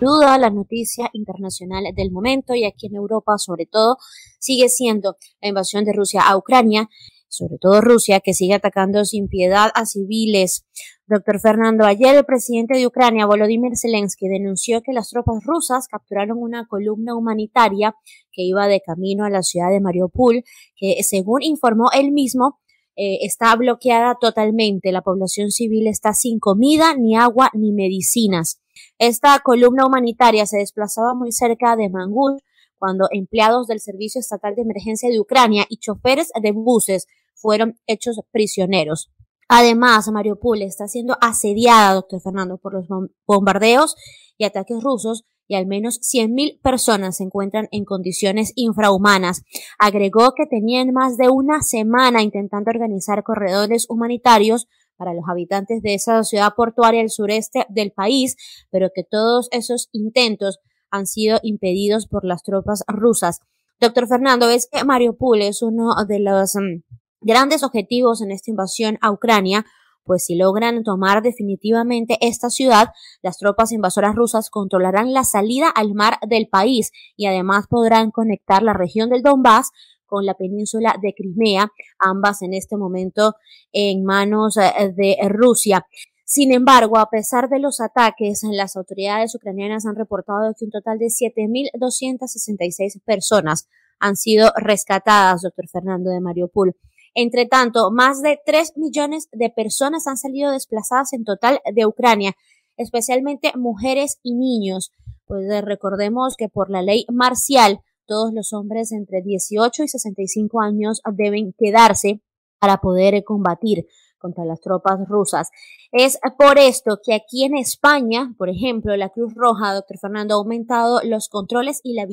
duda la noticia internacional del momento y aquí en Europa sobre todo sigue siendo la invasión de Rusia a Ucrania, sobre todo Rusia, que sigue atacando sin piedad a civiles. Doctor Fernando, ayer el presidente de Ucrania, Volodymyr Zelensky, denunció que las tropas rusas capturaron una columna humanitaria que iba de camino a la ciudad de Mariupol, que según informó él mismo, eh, está bloqueada totalmente. La población civil está sin comida, ni agua, ni medicinas. Esta columna humanitaria se desplazaba muy cerca de Mangul cuando empleados del Servicio Estatal de Emergencia de Ucrania y choferes de buses fueron hechos prisioneros. Además, Mariupol está siendo asediada, doctor Fernando, por los bombardeos y ataques rusos y al menos 100.000 personas se encuentran en condiciones infrahumanas. Agregó que tenían más de una semana intentando organizar corredores humanitarios para los habitantes de esa ciudad portuaria del sureste del país, pero que todos esos intentos han sido impedidos por las tropas rusas. Doctor Fernando, es que Mariupol es uno de los mm, grandes objetivos en esta invasión a Ucrania, pues si logran tomar definitivamente esta ciudad, las tropas invasoras rusas controlarán la salida al mar del país y además podrán conectar la región del Donbass con la península de Crimea, ambas en este momento en manos eh, de Rusia. Sin embargo, a pesar de los ataques, las autoridades ucranianas han reportado que un total de 7.266 personas han sido rescatadas, doctor Fernando de Mariupol. Entre tanto, más de 3 millones de personas han salido desplazadas en total de Ucrania, especialmente mujeres y niños. Pues eh, recordemos que por la ley marcial, todos los hombres entre 18 y 65 años deben quedarse para poder combatir contra las tropas rusas. Es por esto que aquí en España, por ejemplo, la Cruz Roja, doctor Fernando, ha aumentado los controles y la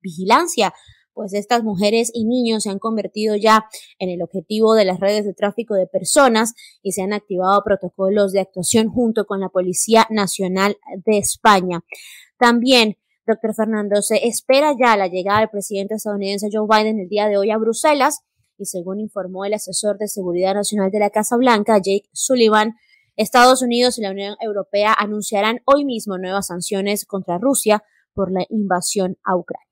vigilancia pues estas mujeres y niños se han convertido ya en el objetivo de las redes de tráfico de personas y se han activado protocolos de actuación junto con la Policía Nacional de España. También Doctor Fernando, se espera ya la llegada del presidente estadounidense Joe Biden el día de hoy a Bruselas y según informó el asesor de seguridad nacional de la Casa Blanca, Jake Sullivan, Estados Unidos y la Unión Europea anunciarán hoy mismo nuevas sanciones contra Rusia por la invasión a Ucrania.